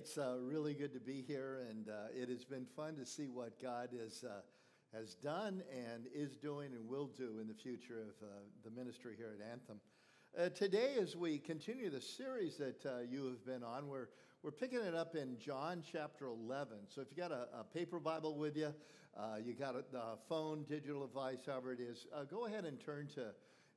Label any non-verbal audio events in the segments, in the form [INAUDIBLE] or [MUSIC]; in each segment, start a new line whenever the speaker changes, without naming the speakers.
it's uh, really good to be here, and uh, it has been fun to see what God is, uh, has done and is doing and will do in the future of uh, the ministry here at Anthem. Uh, today, as we continue the series that uh, you have been on, we're, we're picking it up in John chapter 11. So if you got a, a paper Bible with you, you got a, a, phone, digital device, however it is, go ahead and turn to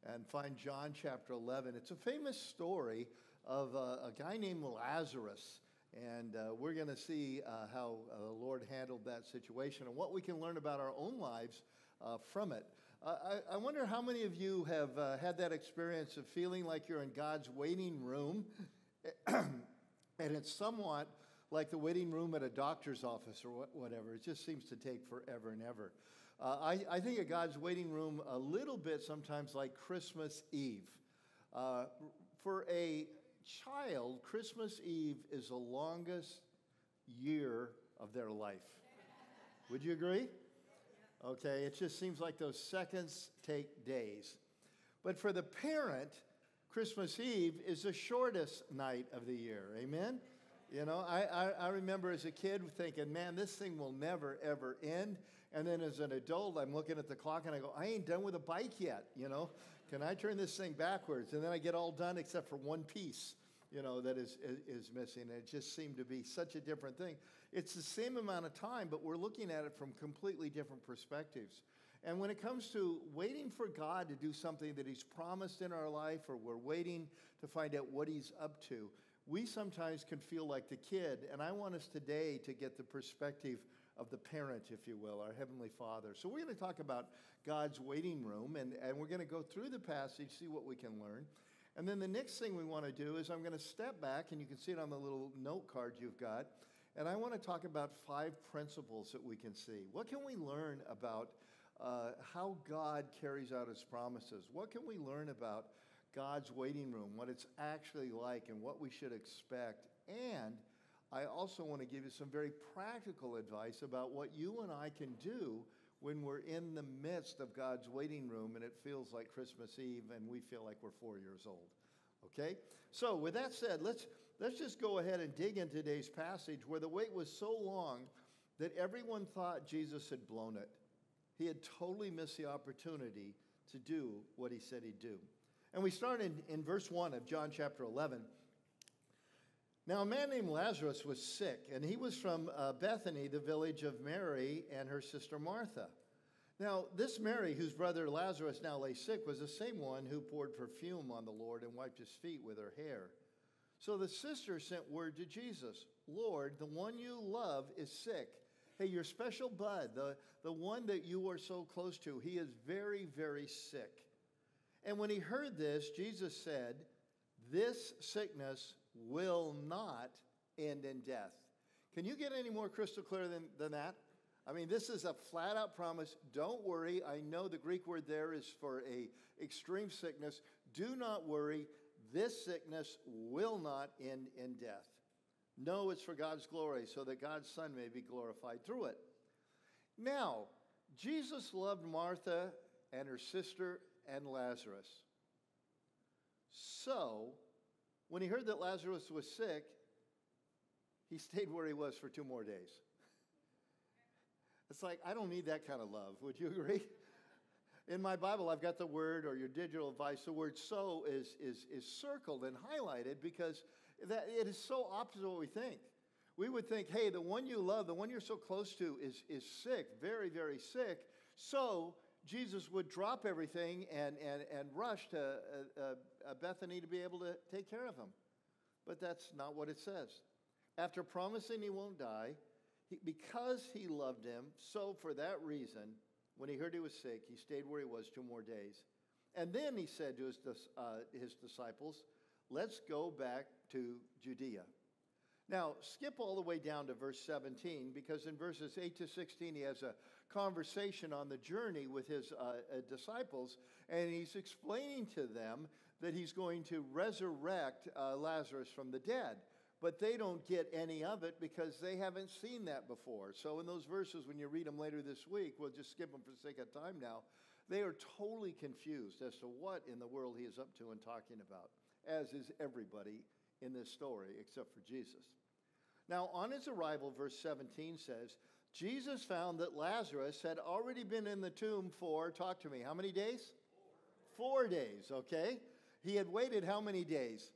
and find John chapter 11. It's a famous story of a guy named Lazarus. And uh, we're going to see uh, how uh, the Lord handled that situation and what we can learn about our own lives uh, from it. Uh, I, I, wonder how many of you have uh, had that experience of feeling like you're in God's waiting room, [CLEARS THROAT] and it's somewhat like the waiting room at a doctor's office or whatever. It just seems to take forever and ever. I, I, think of God's waiting room a little bit sometimes like Christmas Eve. for a child, Christmas Eve is the longest year of their life. Would you agree? Okay, it just seems like those seconds take days. But for the parent, Christmas Eve is the shortest night of the year. Amen? You know, I, I, I, remember as a kid thinking, man, this thing will never, ever end. And then as an adult, I'm looking at the clock and I go, I ain't done with a bike yet. You know, can I turn this thing backwards? And then I get all done except for one piece, you know, that is, is missing. And it just seemed to be such a different thing. It's the same amount of time, but we're looking at it from completely different perspectives. And when it comes to waiting for God to do something that He's promised in our life, or we're waiting to find out what He's up to, we sometimes can feel like the kid, and I want us today to get the perspective of the parent, if you will, our Heavenly Father. So, we're going to talk about God's waiting room, and, and we're going to go through the passage, see what we can learn. And then the next thing we want to do is I'm going to step back, and you can see it on the little note card you've got. And I want to talk about five principles that we can see. What can we learn about uh, how God carries out his promises? What can we learn about God's waiting room, what it's actually like, and what we should expect. And I also want to give you some very practical advice about what you and I can do when we're in the midst of God's waiting room and it feels like Christmas Eve and we feel like we're four years old. Okay? So, with that said, let's, let's just go ahead and dig into today's passage where the wait was so long that everyone thought Jesus had blown it. He had totally missed the opportunity to do what he said he'd do. And we start in, in verse 1 of John chapter 11. Now, a man named Lazarus was sick, and he was from uh, Bethany, the village of Mary and her sister Martha. Now, this Mary, whose brother Lazarus now lay sick, was the same one who poured perfume on the Lord and wiped his feet with her hair. So the sister sent word to Jesus Lord, the one you love is sick. Hey, your special bud, the, the one that you are so close to, he is very, very sick. And when he heard this, Jesus said, This sickness will not end in death. Can you get any more crystal clear than, than that? I mean, this is a flat out promise. Don't worry. I know the Greek word there is for a extreme sickness. Do not worry. This sickness will not end in death. No, it's for God's glory, so that God's Son may be glorified through it. Now, Jesus loved Martha and her sister and Lazarus. So, when he heard that Lazarus was sick, he stayed where he was for two more days. It's like, I don't need that kind of love. Would you agree? In my Bible, I've got the word, or your digital device, the word so is, is, is circled and highlighted because that, it is so opposite what we think. We would think, hey, the one you love, the one you're so close to, is, is sick, very, very sick. So Jesus would drop everything and, and, and rush to uh, uh, Bethany to be able to take care of him. But that's not what it says. After promising he won't die, he, because he loved him, so for that reason, when he heard he was sick, he stayed where he was two more days. And then he said to his, uh, his disciples, Let's go back to Judea. Now, skip all the way down to verse 17 because in verses 8 to 16 he has a conversation on the journey with his uh, uh, disciples and he's explaining to them that he's going to resurrect uh, Lazarus from the dead. But they don't get any of it because they haven't seen that before. So, in those verses, when you read them later this week, we'll just skip them for the sake of time now. They are totally confused as to what in the world he is up to and talking about, as is everybody in this story except for Jesus. Now, on his arrival, verse 17 says, Jesus found that Lazarus had already been in the tomb for, talk to me, how many days? Four, Four days, okay? He had waited how many days?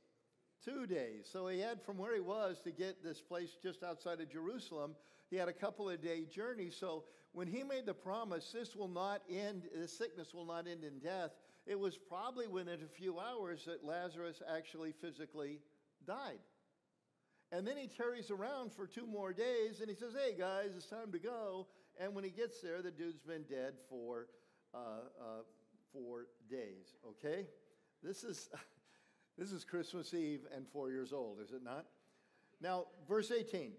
Two days. So he had from where he was to get this place just outside of Jerusalem, he had a couple of day journey. So when he made the promise, this will not end, this sickness will not end in death, it was probably within a few hours that Lazarus actually physically died. And then he tarries around for two more days and he says, Hey guys, it's time to go. And when he gets there, the dude's been dead for uh, uh, four days, okay? This is, [LAUGHS] this is Christmas Eve and four years old, is it not? Now, verse 18.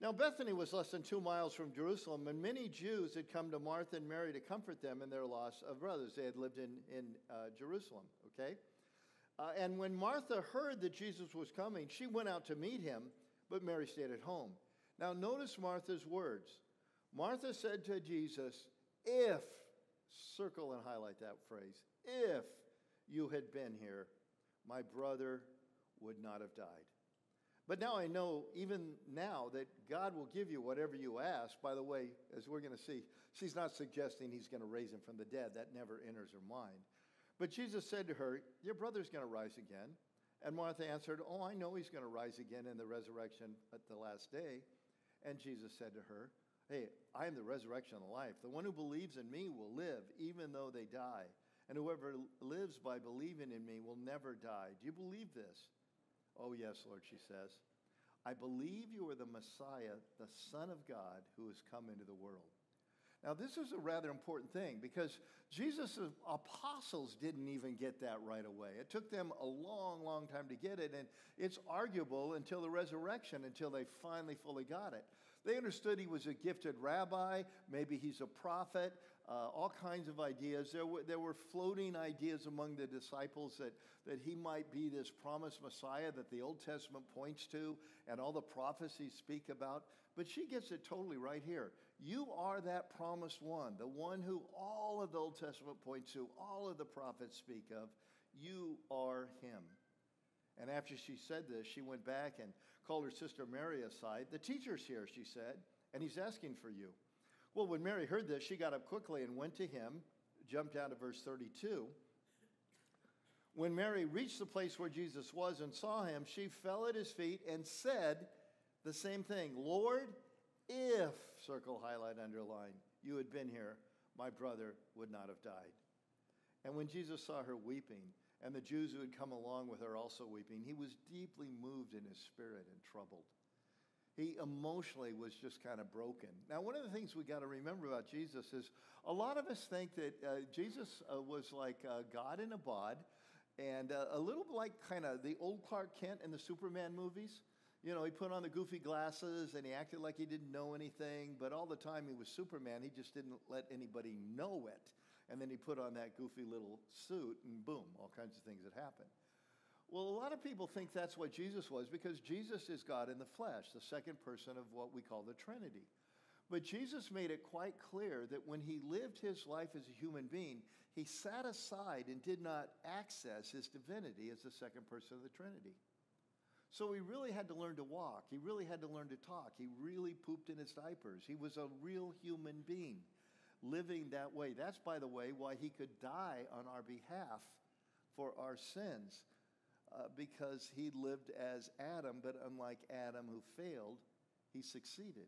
Now, Bethany was less than two miles from Jerusalem, and many Jews had come to Martha and Mary to comfort them in their loss of brothers. They had lived in, in uh, Jerusalem, okay? Uh, and when Martha heard that Jesus was coming, she went out to meet him, but Mary stayed at home. Now, notice Martha's words. Martha said to Jesus, If, circle and highlight that phrase, if you had been here, my brother would not have died. But now I know, even now, that God will give you whatever you ask. By the way, as we're going to see, she's not suggesting he's going to raise him from the dead. That never enters her mind. But Jesus said to her, Your brother's going to rise again. And Martha answered, Oh, I know he's going to rise again in the resurrection at the last day. And Jesus said to her, Hey, I am the resurrection and the life. The one who believes in me will live, even though they die. And whoever lives by believing in me will never die. Do you believe this? Oh, yes, Lord, she says. I believe you are the Messiah, the Son of God, who has come into the world. Now, this is a rather important thing because Jesus' apostles didn't even get that right away. It took them a long, long time to get it, and it's arguable until the resurrection, until they finally fully got it. They understood he was a gifted rabbi, maybe he's a prophet, uh, all kinds of ideas. There were, there were floating ideas among the disciples that, that he might be this promised Messiah that the Old Testament points to and all the prophecies speak about. But she gets it totally right here. You are that promised one, the one who all of the Old Testament points to, all of the prophets speak of. You are him. And after she said this, she went back and called her sister Mary aside. The teacher's here, she said, and he's asking for you. Well, when Mary heard this, she got up quickly and went to him. Jump down to verse 32. When Mary reached the place where Jesus was and saw him, she fell at his feet and said the same thing Lord, if, circle, highlight, underline, you had been here, my brother would not have died. And when Jesus saw her weeping, and the Jews who had come along with her also weeping, he was deeply moved in his spirit and troubled he emotionally was just kind of broken. Now, one of the things we got to remember about Jesus is a lot of us think that uh, Jesus uh, was like uh, God in a bod and uh, a little like kind of the old Clark Kent in the Superman movies. You know, he put on the goofy glasses and he acted like he didn't know anything, but all the time he was Superman, he just didn't let anybody know it. And then he put on that goofy little suit and boom, all kinds of things that happened. Well, a lot of people think that's what Jesus was because Jesus is God in the flesh, the second person of what we call the Trinity. But Jesus made it quite clear that when he lived his life as a human being, he sat aside and did not access his divinity as the second person of the Trinity. So he really had to learn to walk. He really had to learn to talk. He really pooped in his diapers. He was a real human being living that way. That's, by the way, why he could die on our behalf for our sins uh, because he lived as Adam, but unlike Adam who failed, he succeeded.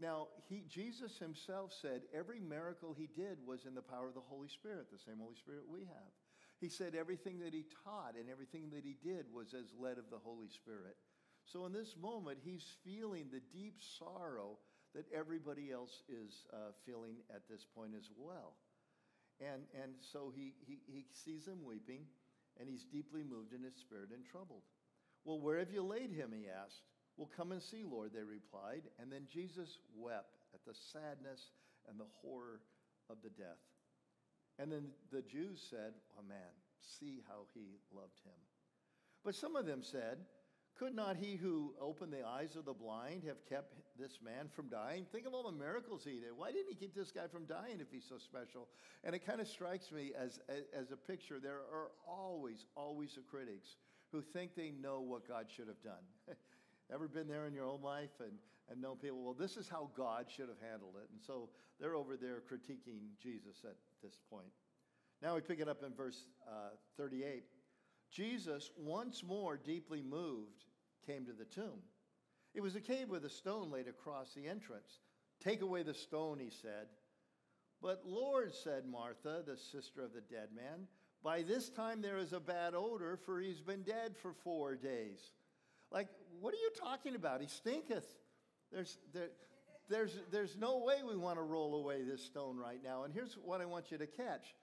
Now, he, Jesus himself said every miracle he did was in the power of the Holy Spirit, the same Holy Spirit we have. He said everything that he taught and everything that he did was as led of the Holy Spirit. So in this moment, he's feeling the deep sorrow that everybody else is uh, feeling at this point as well. And, and so he, he, he sees them weeping and he's deeply moved in his spirit and troubled. Well, where have you laid him? He asked. Well, come and see, Lord, they replied. And then Jesus wept at the sadness and the horror of the death. And then the Jews said, Oh, man, see how he loved him. But some of them said, could not he who opened the eyes of the blind have kept this man from dying? Think of all the miracles he did. Why didn't he keep this guy from dying if he's so special? And it kind of strikes me as, as a picture. There are always, always the critics who think they know what God should have done. [LAUGHS] Ever been there in your own life and, and known people, well, this is how God should have handled it. And so they're over there critiquing Jesus at this point. Now we pick it up in verse uh, 38. Jesus, once more deeply moved, came to the tomb. It was a cave with a stone laid across the entrance. Take away the stone, he said. But Lord, said Martha, the sister of the dead man, by this time there is a bad odor, for he's been dead for four days. Like, what are you talking about? He stinketh. There's, there, there's, there's no way we want to roll away this stone right now. And here's what I want you to catch.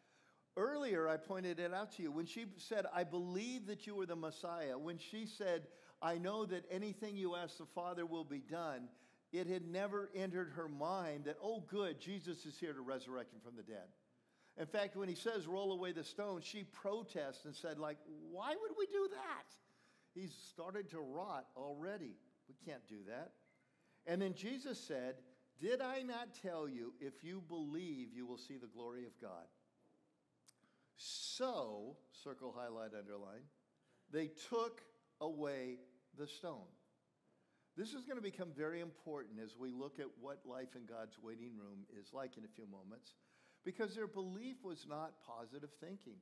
Earlier, I pointed it out to you. When she said, I believe that you are the Messiah, when she said, I know that anything you ask the Father will be done, it had never entered her mind that, oh, good, Jesus is here to resurrect him from the dead. In fact, when he says roll away the stone, she protests and said, like, why would we do that? He's started to rot already. We can't do that. And then Jesus said, Did I not tell you, if you believe, you will see the glory of God? So, circle, highlight, underline, they took away the stone. This is going to become very important as we look at what life in God's waiting room is like in a few moments, because their belief was not positive thinking.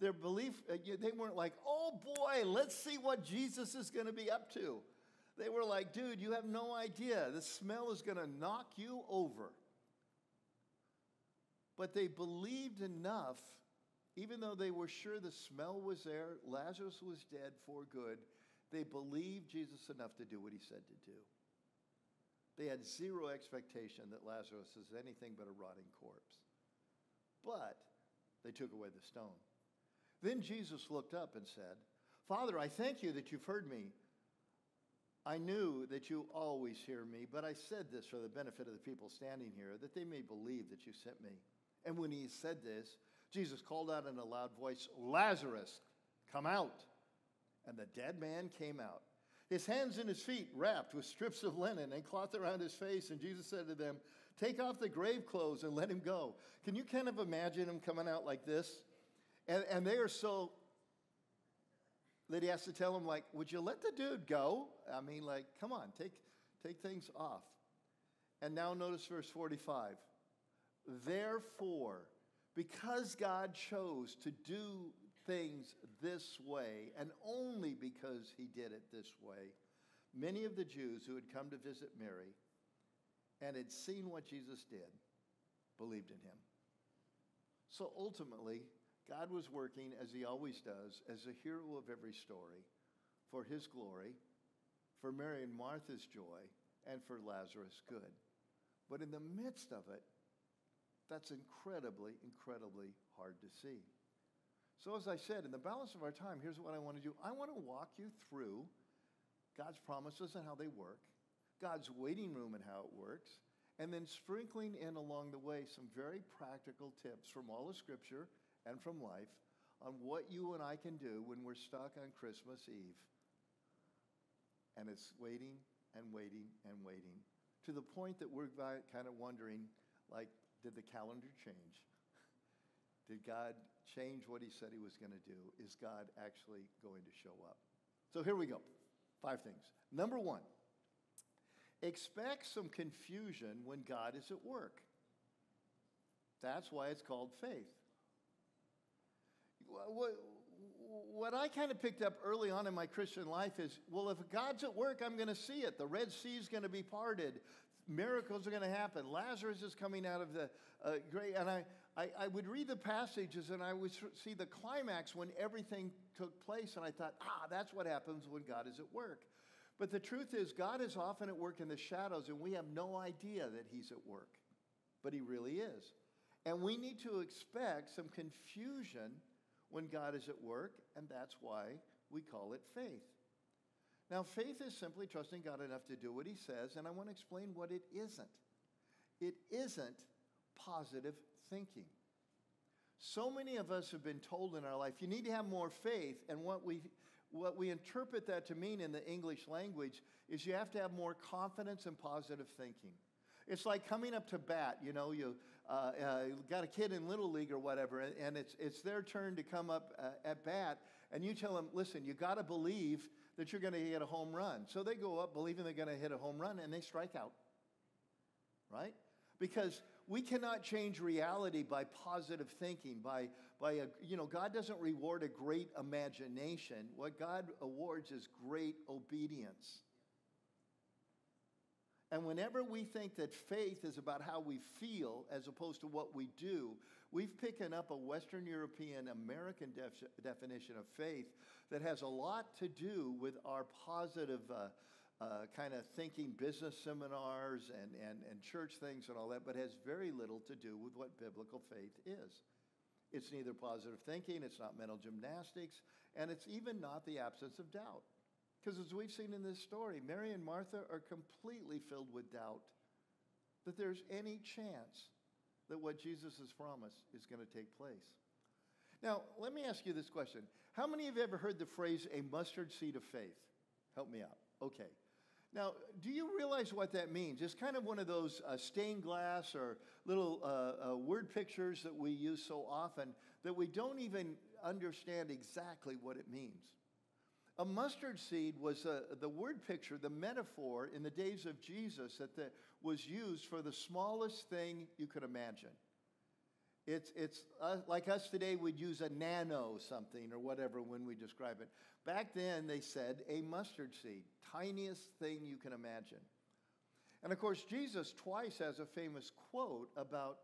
Their belief, uh, they weren't like, oh boy, let's see what Jesus is going to be up to. They were like, dude, you have no idea. The smell is going to knock you over. But they believed enough, even though they were sure the smell was there, Lazarus was dead for good, they believed Jesus enough to do what he said to do. They had zero expectation that Lazarus is anything but a rotting corpse. But they took away the stone. Then Jesus looked up and said, Father, I thank you that you've heard me. I knew that you always hear me, but I said this for the benefit of the people standing here, that they may believe that you sent me. And when he said this, Jesus called out in a loud voice, Lazarus, come out. And the dead man came out, his hands and his feet wrapped with strips of linen and cloth around his face. And Jesus said to them, Take off the grave clothes and let him go. Can you kind of imagine him coming out like this? And, and they are so that he has to tell him, like, would you let the dude go? I mean, like, come on, take, take things off. And now notice verse 45. Therefore, because God chose to do things this way, and only because he did it this way, many of the Jews who had come to visit Mary and had seen what Jesus did believed in him. So ultimately, God was working, as he always does, as the hero of every story for his glory, for Mary and Martha's joy, and for Lazarus' good. But in the midst of it, that's incredibly, incredibly hard to see. So, as I said, in the balance of our time, here's what I want to do I want to walk you through God's promises and how they work, God's waiting room and how it works, and then sprinkling in along the way some very practical tips from all of Scripture and from life on what you and I can do when we're stuck on Christmas Eve. And it's waiting and waiting and waiting to the point that we're kind of wondering like, did the calendar change? [LAUGHS] Did God change what he said he was going to do? Is God actually going to show up? So here we go. Five things. Number one, expect some confusion when God is at work. That's why it's called faith what, what I kind of picked up early on in my Christian life is well, if God's at work, I'm going to see it. The Red Sea is going to be parted, miracles are going to happen. Lazarus is coming out of the uh, grave. And I, I, I, would read the passages and I would see the climax when everything took place. And I thought, ah, that's what happens when God is at work. But the truth is, God is often at work in the shadows, and we have no idea that He's at work. But He really is. And we need to expect some confusion when God is at work, and that's why we call it faith. Now, faith is simply trusting God enough to do what He says, and I want to explain what it isn't. It isn't positive thinking. So many of us have been told in our life, you need to have more faith, and what we what we interpret that to mean in the English language is you have to have more confidence and positive thinking. It's like coming up to bat. You know, you uh, uh, got a kid in Little League or whatever, and it's, it's their turn to come up uh, at bat, and you tell them, listen, you got to believe that you're going to hit a home run. So they go up believing they're going to hit a home run and they strike out. Right? Because we cannot change reality by positive thinking, by, by a, you know, God doesn't reward a great imagination. What God awards is great obedience. And whenever we think that faith is about how we feel as opposed to what we do, we've picking up a Western European American def- definition of faith that has a lot to do with our positive uh, uh, kind of thinking business seminars and, and, and church things and all that, but has very little to do with what biblical faith is. It's neither positive thinking, it's not mental gymnastics, and it's even not the absence of doubt. Because as we've seen in this story, Mary and Martha are completely filled with doubt that there's any chance that what Jesus has promised is going to take place. Now, let me ask you this question. How many of you ever heard the phrase a mustard seed of faith? Help me out. Okay. Now, do you realize what that means? It's kind of one of those uh, stained glass or little uh, uh, word pictures that we use so often that we don't even understand exactly what it means. A mustard seed was a, uh, the word picture, the metaphor in the days of Jesus that the, was used for the smallest thing you could imagine. It's, it's uh, like us today, we'd use a nano something or whatever when we describe it. Back then, they said a mustard seed, tiniest thing you can imagine. And of course, Jesus twice has a famous quote about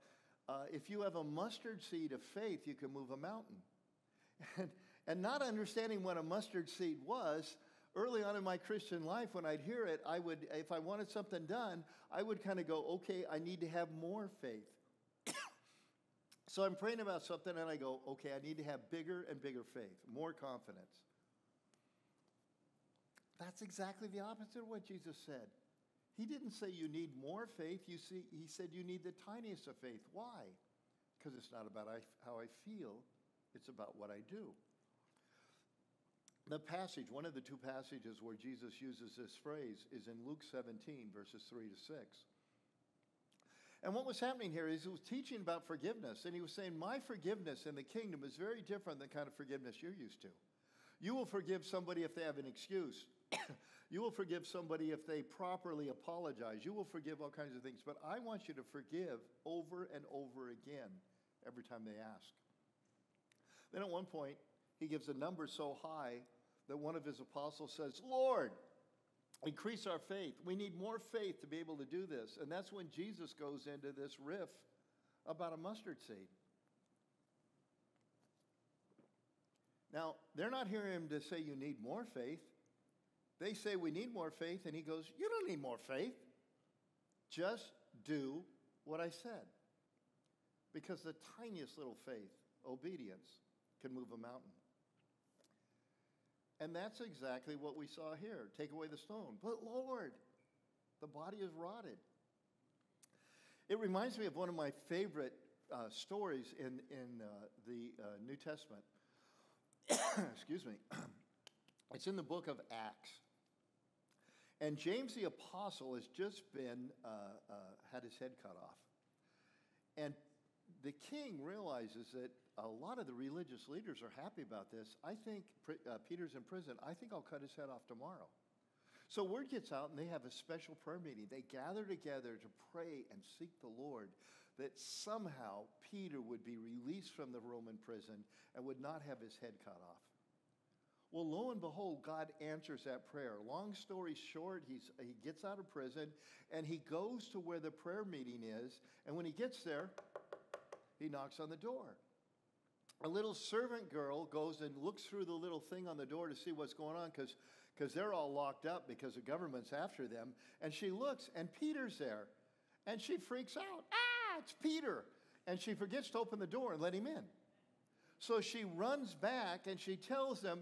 uh, if you have a mustard seed of faith, you can move a mountain. [LAUGHS] And, and not understanding what a mustard seed was, early on in my Christian life, when I'd hear it, I would, if I wanted something done, I would kind of go, okay, I need to have more faith. [COUGHS] so I'm praying about something and I go, okay, I need to have bigger and bigger faith, more confidence. That's exactly the opposite of what Jesus said. He didn't say you need more faith. You see, he said you need the tiniest of faith. Why? Because it's not about how I feel, it's about what I do. The passage, one of the two passages where Jesus uses this phrase is in Luke 17, verses 3 to 6. And what was happening here is he was teaching about forgiveness, and he was saying, My forgiveness in the kingdom is very different than the kind of forgiveness you're used to. You will forgive somebody if they have an excuse. [COUGHS] you will forgive somebody if they properly apologize. You will forgive all kinds of things. But I want you to forgive over and over again every time they ask. Then at one point, he gives a number so high that one of his apostles says, Lord, increase our faith. We need more faith to be able to do this. And that's when Jesus goes into this riff about a mustard seed. Now, they're not hearing him to say you need more faith. They say we need more faith, and he goes, You don't need more faith. Just do what I said. Because the tiniest little faith, obedience, can move a mountain. And that's exactly what we saw here. Take away the stone. But Lord, the body is rotted. It reminds me of one of my favorite uh, stories in, in uh, the uh, New Testament. [COUGHS] Excuse me. [COUGHS] it's in the book of Acts. And James the Apostle has just been, uh, uh, had his head cut off. And the king realizes that a lot of the religious leaders are happy about this. I think uh, Peter's in prison. I think I'll cut his head off tomorrow. So word gets out, and they have a special prayer meeting. They gather together to pray and seek the Lord that somehow Peter would be released from the Roman prison and would not have his head cut off. Well, lo and behold, God answers that prayer. Long story short, he's, he gets out of prison and he goes to where the prayer meeting is. And when he gets there, he knocks on the door a little servant girl goes and looks through the little thing on the door to see what's going on because they're all locked up because the government's after them. And she looks and peter's there. And she freaks out. Ah it's peter! And she forgets to open the door and let him in. So she runs back and she tells them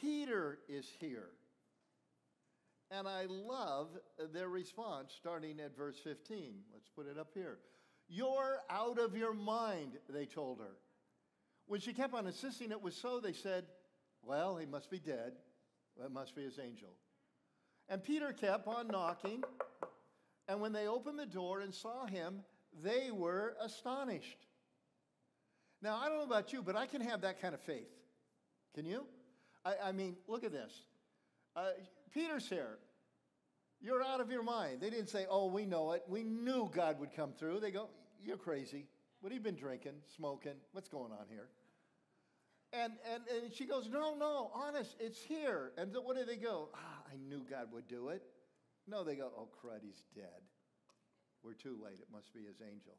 peter is here. And i love their response starting at verse 15 let's put it up here. You're out of your mind they told her when she kept on insisting it was so, they said, Well, he must be dead. That must be his angel. And Peter kept on knocking. And when they opened the door and saw him, they were astonished. Now, I don't know about you, but I can have that kind of faith. Can you? I, I mean, look at this. Uh, Peter's here. You're out of your mind. They didn't say, Oh, we know it. We knew God would come through. They go, You're crazy. What have you been drinking, smoking? What's going on here? And, and, and she goes, No, no, honest, it's here. And what do they go? Ah, I knew God would do it. No, they go, Oh, crud, he's dead. We're too late. It must be his angel.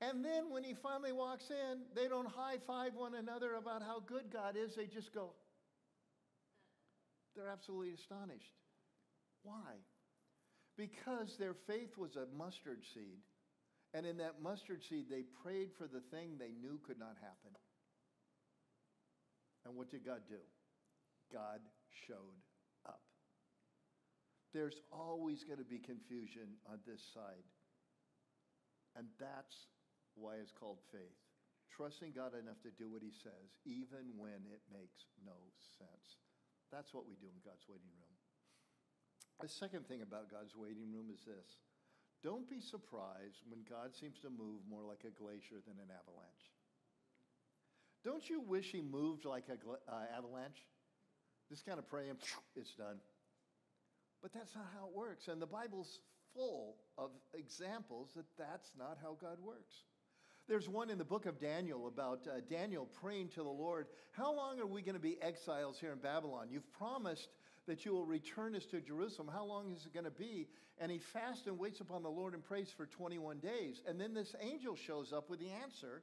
And then when he finally walks in, they don't high five one another about how good God is. They just go, they're absolutely astonished. Why? Because their faith was a mustard seed. And in that mustard seed, they prayed for the thing they knew could not happen. And what did God do? God showed up. There's always going to be confusion on this side. And that's why it's called faith. Trusting God enough to do what he says, even when it makes no sense. That's what we do in God's waiting room. The second thing about God's waiting room is this don't be surprised when God seems to move more like a glacier than an avalanche. Don't you wish he moved like an uh, avalanche? Just kind of praying, it's done. But that's not how it works. And the Bible's full of examples that that's not how God works. There's one in the book of Daniel about uh, Daniel praying to the Lord, How long are we going to be exiles here in Babylon? You've promised that you will return us to Jerusalem. How long is it going to be? And he fasts and waits upon the Lord and prays for 21 days. And then this angel shows up with the answer.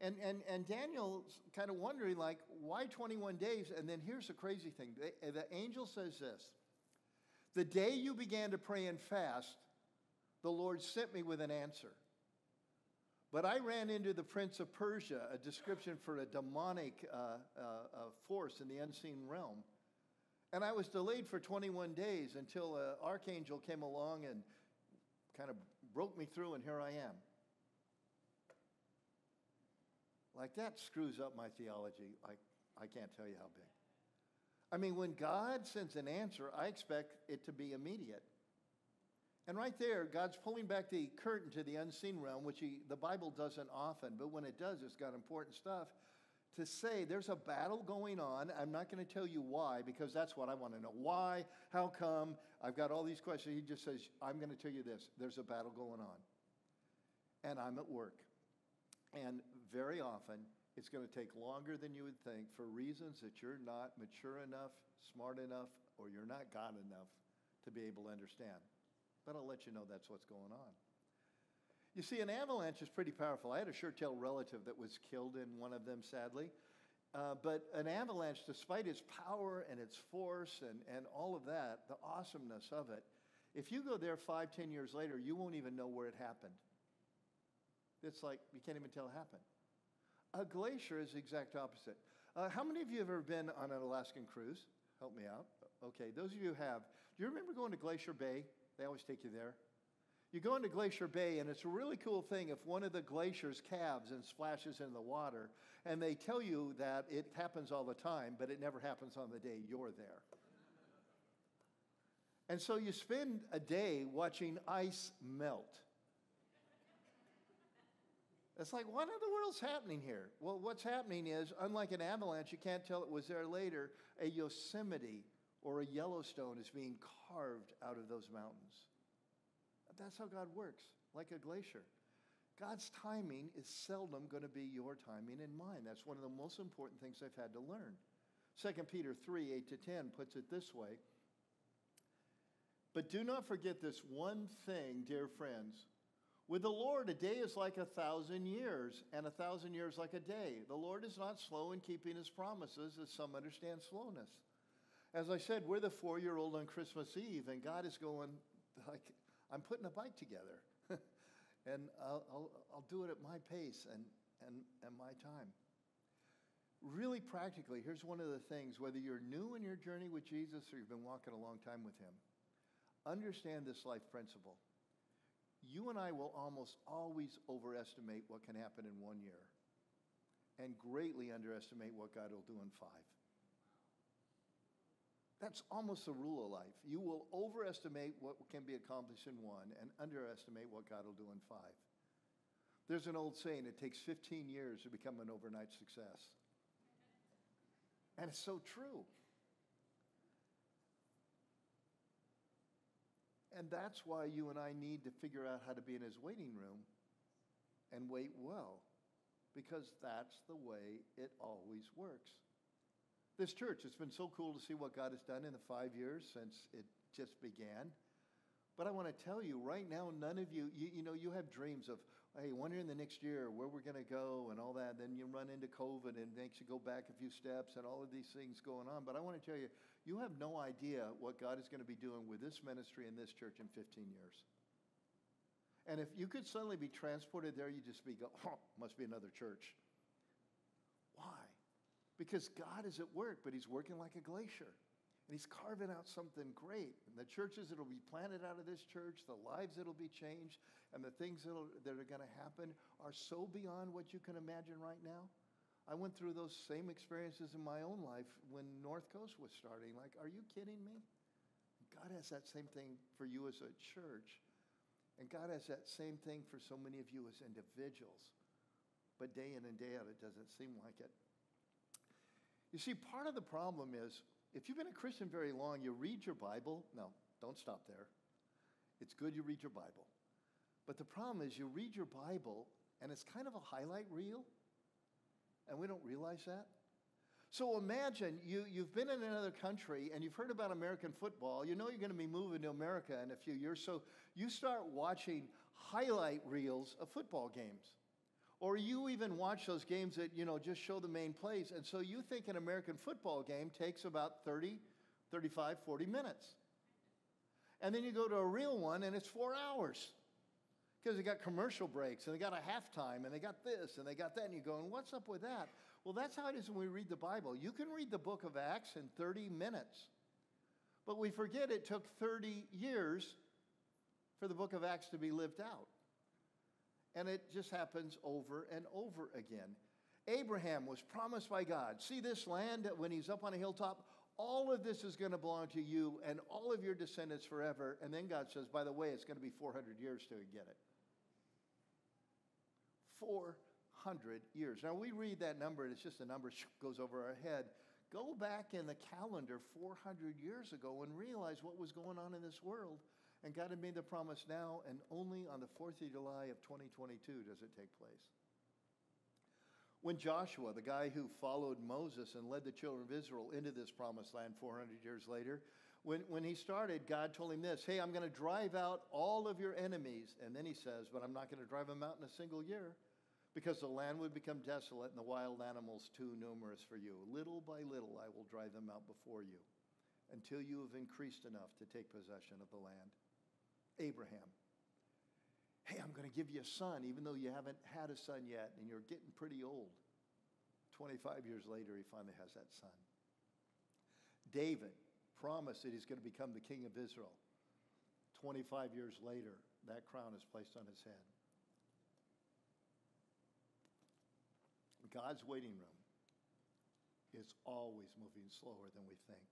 And, and, and Daniel's kind of wondering, like, why 21 days? And then here's the crazy thing the, the angel says this The day you began to pray and fast, the Lord sent me with an answer. But I ran into the prince of Persia, a description for a demonic uh, uh, uh, force in the unseen realm. And I was delayed for 21 days until an archangel came along and kind of broke me through, and here I am. Like that screws up my theology. Like, I can't tell you how big. I mean, when God sends an answer, I expect it to be immediate. And right there, God's pulling back the curtain to the unseen realm, which he, the Bible doesn't often, but when it does, it's got important stuff to say there's a battle going on. I'm not going to tell you why, because that's what I want to know. Why? How come? I've got all these questions. He just says, I'm going to tell you this there's a battle going on. And I'm at work. And very often, it's going to take longer than you would think for reasons that you're not mature enough, smart enough, or you're not God enough to be able to understand. But I'll let you know that's what's going on. You see, an avalanche is pretty powerful. I had a sure tail relative that was killed in one of them, sadly. Uh, but an avalanche, despite its power and its force and, and all of that, the awesomeness of it, if you go there five, ten years later, you won't even know where it happened. It's like you can't even tell it happened. A glacier is the exact opposite. Uh, how many of you have ever been on an Alaskan cruise? Help me out. Okay, those of you who have, do you remember going to Glacier Bay? They always take you there. You go into Glacier Bay, and it's a really cool thing if one of the glaciers calves and splashes in the water, and they tell you that it happens all the time, but it never happens on the day you're there. And so you spend a day watching ice melt. It's like, what in the world's happening here? Well, what's happening is, unlike an avalanche, you can't tell it was there later, a Yosemite or a Yellowstone is being carved out of those mountains. That's how God works, like a glacier. God's timing is seldom going to be your timing and mine. That's one of the most important things I've had to learn. 2 Peter 3 8 to 10 puts it this way But do not forget this one thing, dear friends. With the Lord, a day is like a thousand years, and a thousand years like a day. The Lord is not slow in keeping his promises, as some understand slowness. As I said, we're the four year old on Christmas Eve, and God is going, like, I'm putting a bike together. [LAUGHS] and I'll, I'll, I'll, do it at my pace and, and, and my time. Really practically, here's one of the things whether you're new in your journey with Jesus or you've been walking a long time with him, understand this life principle you and I will almost always overestimate what can happen in one year and greatly underestimate what God will do in five. That's almost the rule of life. You will overestimate what can be accomplished in one and underestimate what God will do in five. There's an old saying it takes 15 years to become an overnight success. And it's so true. And that's why you and I need to figure out how to be in his waiting room and wait well, because that's the way it always works. This church, it's been so cool to see what God has done in the five years since it just began. But I want to tell you right now, none of you, you, you know, you have dreams of, hey, wondering the next year where we're going to go and all that. Then you run into COVID and makes you go back a few steps and all of these things going on. But I want to tell you, you have no idea what God is going to be doing with this ministry and this church in 15 years. And if you could suddenly be transported there, you'd just be go, [LAUGHS] oh, must be another church. Because God is at work, but He's working like a glacier. And He's carving out something great. And the churches that will be planted out of this church, the lives that will be changed, and the things that, that are going to happen are so beyond what you can imagine right now. I went through those same experiences in my own life when North Coast was starting. Like, are you kidding me? God has that same thing for you as a church. And God has that same thing for so many of you as individuals. But day in and day out, it doesn't seem like it. You see, part of the problem is if you've been a Christian very long, you read your Bible. No, don't stop there. It's good you read your Bible. But the problem is, you read your Bible and it's kind of a highlight reel, and we don't realize that. So imagine you, you've been in another country and you've heard about American football. You know you're going to be moving to America in a few years. So you start watching highlight reels of football games. Or you even watch those games that, you know, just show the main plays. And so you think an American football game takes about 30, 35, 40 minutes. And then you go to a real one and it's four hours. Because they got commercial breaks and they got a halftime and they got this and they got that. And you're going, what's up with that? Well, that's how it is when we read the Bible. You can read the book of Acts in 30 minutes. But we forget it took 30 years for the book of Acts to be lived out. And it just happens over and over again. Abraham was promised by God see this land when he's up on a hilltop? All of this is going to belong to you and all of your descendants forever. And then God says, by the way, it's going to be 400 years to get it. 400 years. Now we read that number and it's just a number [LAUGHS] goes over our head. Go back in the calendar 400 years ago and realize what was going on in this world and God had made the promise now, and only on the 4th of July of 2022 does it take place. When Joshua, the guy who followed Moses and led the children of Israel into this promised land 400 years later, when, when he started, God told him this Hey, I'm going to drive out all of your enemies. And then he says, But I'm not going to drive them out in a single year because the land would become desolate and the wild animals too numerous for you. Little by little, I will drive them out before you until you have increased enough to take possession of the land. Abraham. Hey, I'm going to give you a son, even though you haven't had a son yet and you're getting pretty old. 25 years later, he finally has that son. David promised that he's going to become the king of Israel. 25 years later, that crown is placed on his head. God's waiting room is always moving slower than we think.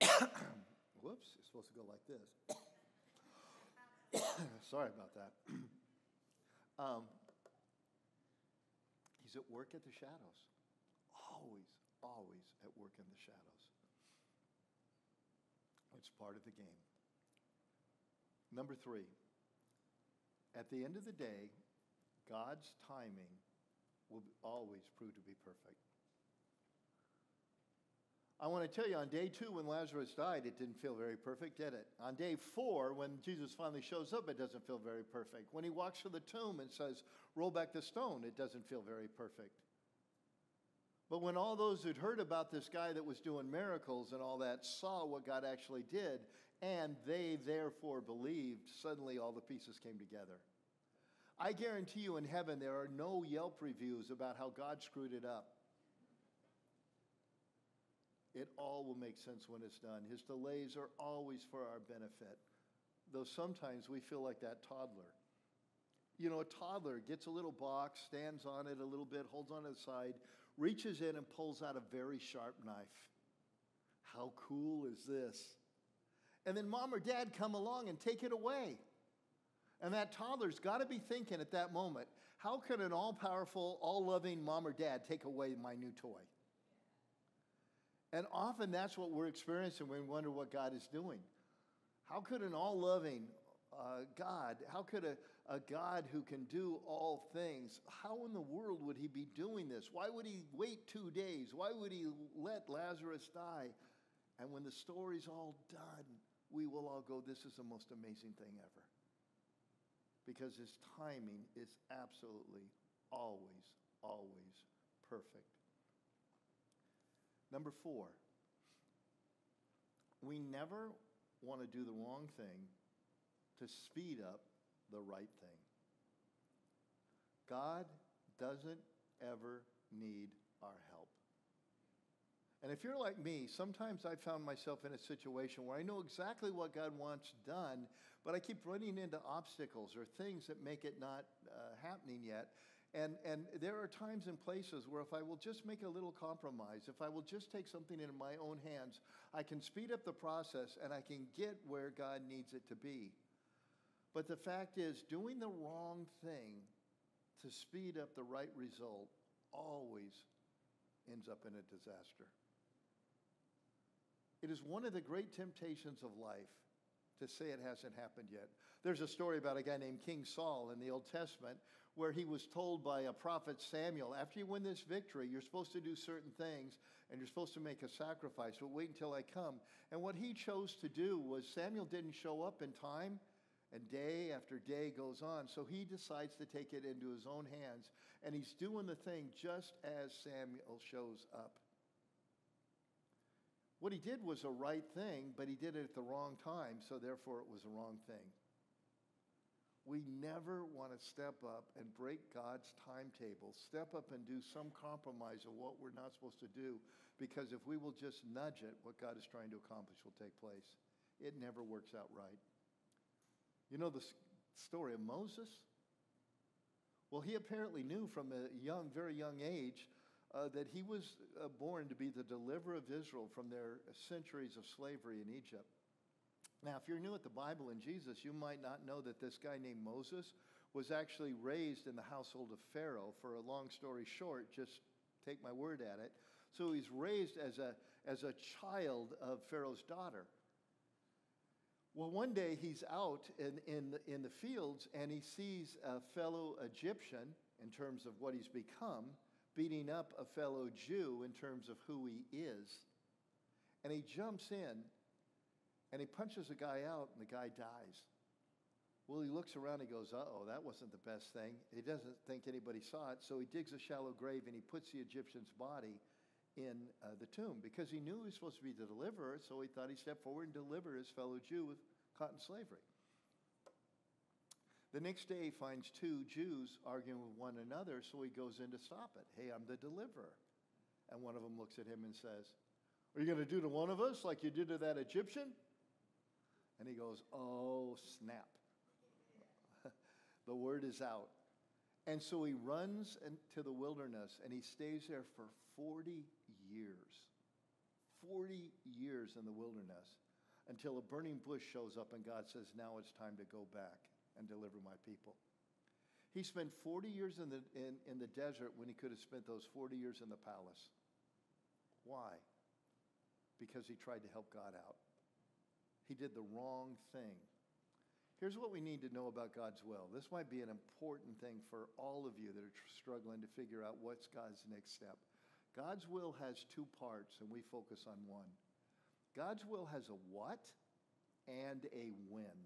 [COUGHS] Whoops, it's supposed to go like this. [COUGHS] [COUGHS] Sorry about that. [COUGHS] um, he's at work at the shadows. Always, always at work in the shadows. It's part of the game. Number three, at the end of the day, God's timing will always prove to be perfect. I want to tell you, on day two, when Lazarus died, it didn't feel very perfect, did it? On day four, when Jesus finally shows up, it doesn't feel very perfect. When he walks to the tomb and says, roll back the stone, it doesn't feel very perfect. But when all those who'd heard about this guy that was doing miracles and all that saw what God actually did, and they therefore believed, suddenly all the pieces came together. I guarantee you in heaven there are no Yelp reviews about how God screwed it up. It all will make sense when it's done. His delays are always for our benefit, though sometimes we feel like that toddler. You know, a toddler gets a little box, stands on it a little bit, holds on to the side, reaches in and pulls out a very sharp knife. How cool is this? And then mom or dad come along and take it away. And that toddler's got to be thinking at that moment, how can an all powerful, all loving mom or dad take away my new toy? And often that's what we're experiencing when we wonder what God is doing. How could an all loving uh, God, how could a, a God who can do all things, how in the world would he be doing this? Why would he wait two days? Why would he let Lazarus die? And when the story's all done, we will all go, This is the most amazing thing ever. Because his timing is absolutely always, always perfect. Number four, we never want to do the wrong thing to speed up the right thing. God doesn't ever need our help. And if you're like me, sometimes I found myself in a situation where I know exactly what God wants done, but I keep running into obstacles or things that make it not uh, happening yet. And, and there are times and places where if I will just make a little compromise, if I will just take something into my own hands, I can speed up the process and I can get where God needs it to be. But the fact is, doing the wrong thing to speed up the right result always ends up in a disaster. It is one of the great temptations of life to say it hasn't happened yet. There's a story about a guy named King Saul in the Old Testament where he was told by a prophet Samuel, after you win this victory, you're supposed to do certain things and you're supposed to make a sacrifice, but wait until I come. And what he chose to do was Samuel didn't show up in time. And day after day goes on. So he decides to take it into his own hands. And he's doing the thing just as Samuel shows up. What he did was a right thing, but he did it at the wrong time, so therefore it was a wrong thing. We never want to step up and break God's timetable, step up and do some compromise of what we're not supposed to do, because if we will just nudge it, what God is trying to accomplish will take place. It never works out right. You know the story of Moses? Well, he apparently knew from a young, very young age uh, that he was uh, born to be the deliverer of Israel from their centuries of slavery in Egypt. Now, if you're new at the Bible and Jesus, you might not know that this guy named Moses was actually raised in the household of Pharaoh. For a long story short, just take my word at it. So he's raised as a, as a child of Pharaoh's daughter. Well, one day he's out in, in, in the fields and he sees a fellow Egyptian, in terms of what he's become, beating up a fellow Jew in terms of who he is. And he jumps in and he punches a guy out and the guy dies. Well, he looks around he goes, uh oh, that wasn't the best thing. He doesn't think anybody saw it, so he digs a shallow grave and he puts the Egyptian's body in uh, the tomb because he knew he was supposed to be the deliverer, so he thought he'd step forward and deliver his fellow Jew with caught in slavery. The next day, he finds two Jews arguing with one another, so he goes in to stop it. Hey, I'm the deliverer. And one of them looks at him and says, Are you going to do to one of us like you did to that Egyptian? And he goes, Oh, snap. [LAUGHS] the word is out. And so he runs into the wilderness and he stays there for 40 years. 40 years in the wilderness until a burning bush shows up and God says, Now it's time to go back and deliver my people. He spent 40 years in the, in, in the desert when he could have spent those 40 years in the palace. Why? Because he tried to help God out. He did the wrong thing. Here's what we need to know about God's will. This might be an important thing for all of you that are struggling to figure out what's God's next step. God's will has two parts, and we focus on one. God's will has a what and a when.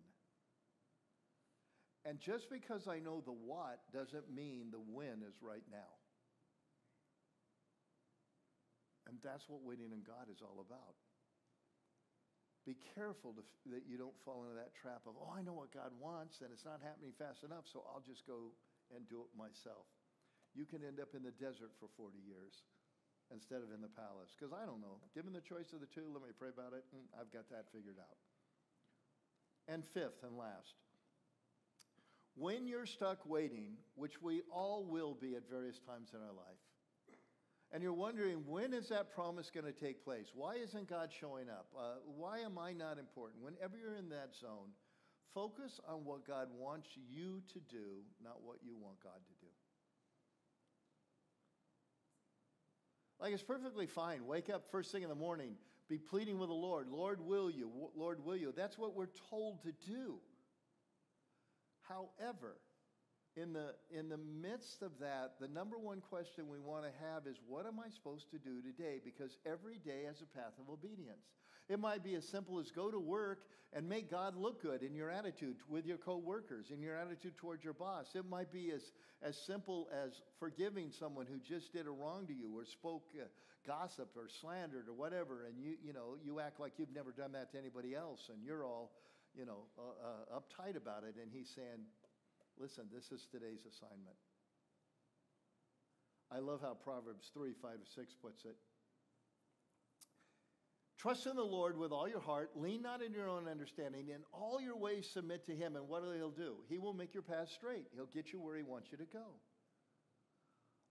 And just because I know the what doesn't mean the when is right now. And that's what waiting on God is all about. Be careful to, that you don't fall into that trap of, oh, I know what God wants and it's not happening fast enough, so I'll just go and do it myself. You can end up in the desert for 40 years instead of in the palace. Because I don't know. Given the choice of the two, let me pray about it. Mm, I've got that figured out. And fifth and last, when you're stuck waiting, which we all will be at various times in our life, and you're wondering, when is that promise going to take place? Why isn't God showing up? Uh, why am I not important? Whenever you're in that zone, focus on what God wants you to do, not what you want God to do. Like it's perfectly fine. Wake up first thing in the morning, Be pleading with the Lord. Lord, will you? Lord, will you? That's what we're told to do. However, in the, in the midst of that, the number one question we want to have is what am I supposed to do today? Because every day has a path of obedience. It might be as simple as go to work and make God look good in your attitude with your coworkers, in your attitude towards your boss. It might be as, as simple as forgiving someone who just did a wrong to you or spoke uh, gossip or slandered or whatever, and you, you know, you act like you've never done that to anybody else, and you're all, you know, uh, uh, uptight about it. And he's saying, listen, this is today's assignment. I love how Proverbs 3, 5, 6 puts it. Trust in the Lord with all your heart. Lean not in your own understanding. In all your ways, submit to Him. And what will He'll do? He will make your path straight. He'll get you where He wants you to go.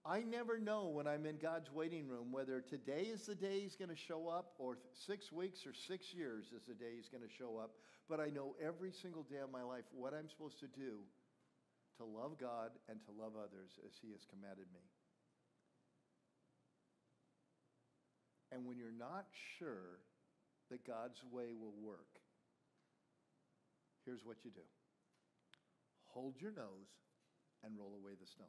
I never know when I'm in God's waiting room whether today is the day He's going to show up or six weeks or six years is the day He's going to show up. But I know every single day of my life what I'm supposed to do to love God and to love others as He has commanded me. And when you're not sure that God's way will work, here's what you do hold your nose and roll away the stone.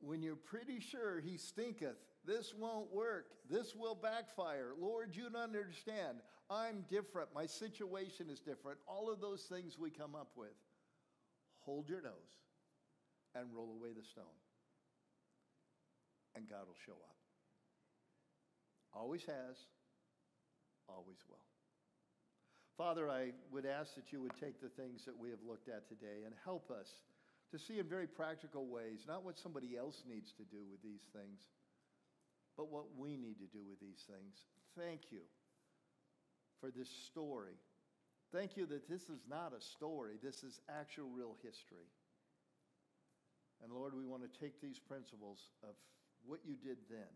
When you're pretty sure he stinketh, this won't work, this will backfire. Lord, you don't understand. I'm different, my situation is different. All of those things we come up with. Hold your nose and roll away the stone and God will show up. Always has, always will. Father, I would ask that you would take the things that we have looked at today and help us to see in very practical ways, not what somebody else needs to do with these things, but what we need to do with these things. Thank you for this story. Thank you that this is not a story, this is actual real history. And Lord, we want to take these principles of what you did then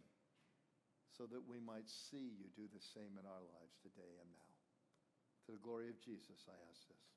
so that we might see you do the same in our lives today and now. To the glory of Jesus, I ask this.